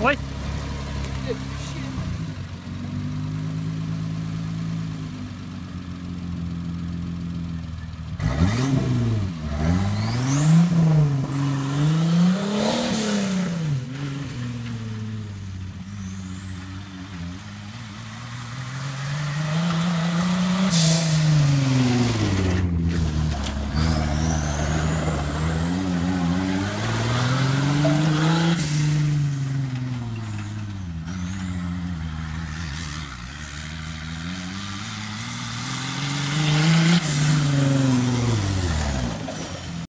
โอ้ย